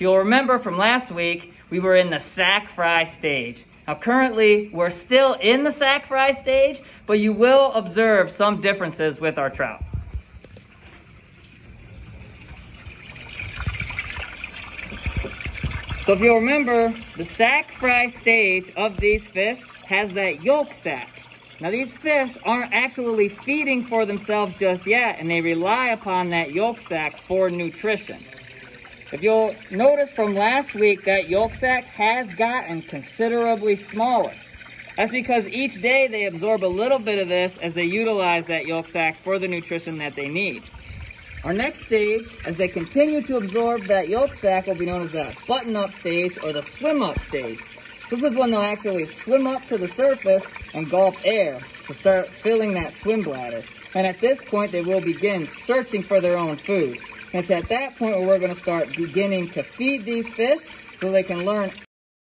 If you'll remember from last week, we were in the sac fry stage. Now currently, we're still in the sac fry stage, but you will observe some differences with our trout. So if you'll remember, the sac fry stage of these fish has that yolk sac. Now these fish aren't actually feeding for themselves just yet, and they rely upon that yolk sac for nutrition. If you'll notice from last week, that yolk sac has gotten considerably smaller. That's because each day they absorb a little bit of this as they utilize that yolk sac for the nutrition that they need. Our next stage, as they continue to absorb that yolk sac, will be known as the button-up stage or the swim-up stage. This is when they'll actually swim up to the surface and gulp air to start filling that swim bladder. And at this point, they will begin searching for their own food. It's at that point where we're going to start beginning to feed these fish so they can learn